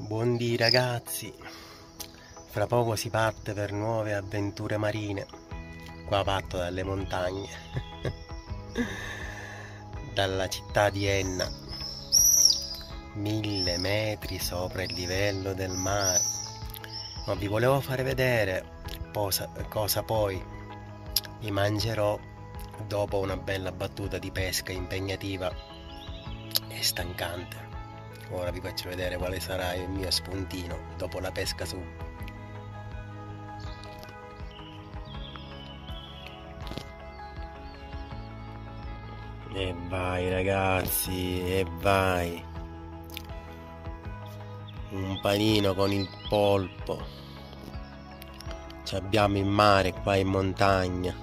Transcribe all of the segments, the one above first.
Buondì ragazzi, fra poco si parte per nuove avventure marine, qua parto dalle montagne, dalla città di Enna, mille metri sopra il livello del mare, ma vi volevo fare vedere cosa, cosa poi mi mangerò dopo una bella battuta di pesca impegnativa e stancante. Ora vi faccio vedere quale sarà il mio spuntino dopo la pesca su. E vai ragazzi, e vai. Un panino con il polpo. Ci abbiamo in mare qua in montagna.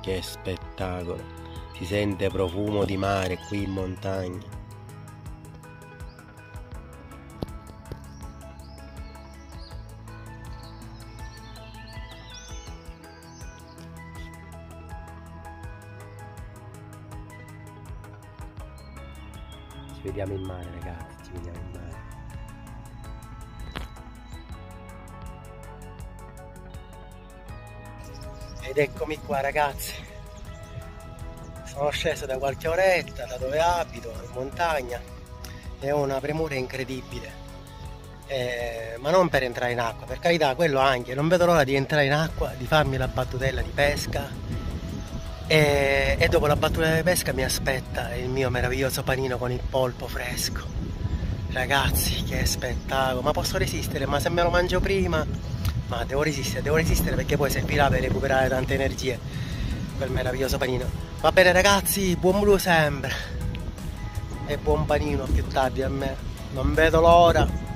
Che spettacolo. Si sente profumo di mare qui in montagna. Vediamo in mare ragazzi, ci vediamo in mare. Ed eccomi qua ragazzi. Sono sceso da qualche oretta da dove abito, in montagna. E ho una premura incredibile. Eh, ma non per entrare in acqua, per carità, quello anche. Non vedo l'ora di entrare in acqua, di farmi la battutella di pesca e, e, dopo la battuta di pesca mi aspetta il mio meraviglioso panino con il polpo fresco. Ragazzi che spettacolo. Ma posso resistere? Ma se me lo mangio prima? Ma devo resistere devo resistere perché poi servirà per recuperare tante energie quel meraviglioso panino. Va bene ragazzi buon blu sempre. E buon panino più tardi a me. Non vedo l'ora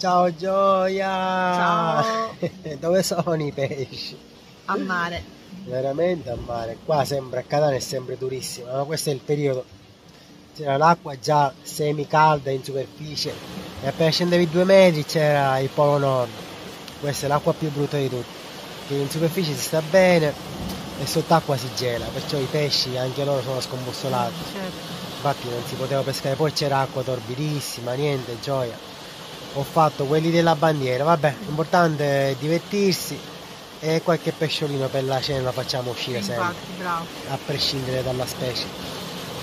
Ciao Gioia! Ciao. Dove sono i pesci? a mare. Veramente a mare. Qua sembra a Catania è sempre durissima, ma questo è il periodo. C'era l'acqua già semi calda in superficie e appena scendevi due metri c'era il polo nord. Questa è l'acqua più brutta di tutte. Che in superficie si sta bene e sott'acqua si gela, perciò i pesci anche loro sono scombussolati. Certo. Infatti non si poteva pescare, poi c'era acqua torbidissima, niente, gioia. Ho fatto quelli della bandiera, vabbè, l'importante è divertirsi e qualche pesciolino per la cena lo facciamo uscire sempre, Infatti, bravo. a prescindere dalla specie.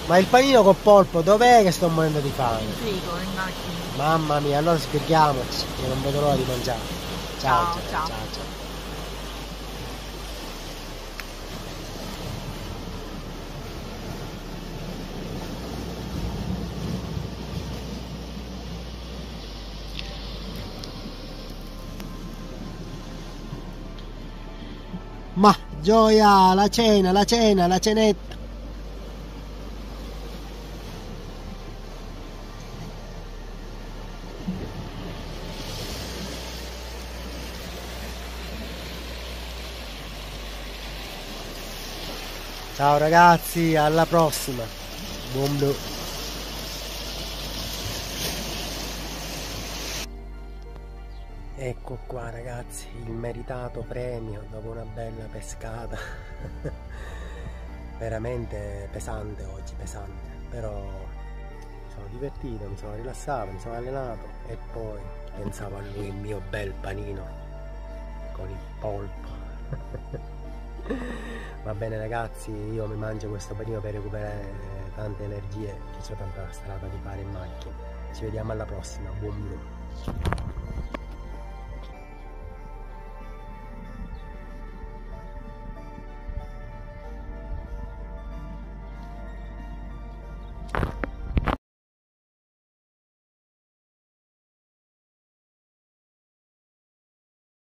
Ma il panino col polpo, dov'è che sto morendo di fame? Frigo in macchina. Mamma mia, allora sbrighiamoci, che non vedo l'ora di mangiare. Ciao, Ciao, ciao, ciao. ciao. ciao. Ma gioia, la cena, la cena, la cenetta. Ciao ragazzi, alla prossima. Buon blu. Ecco qua ragazzi, il meritato premio dopo una bella pescata. Veramente pesante oggi, pesante, però mi sono divertito, mi sono rilassato, mi sono allenato e poi pensavo a lui, il mio bel panino con il polpo. Va bene ragazzi, io mi mangio questo panino per recuperare tante energie, che c'è tanta strada di fare in macchina. Ci vediamo alla prossima, buon blu.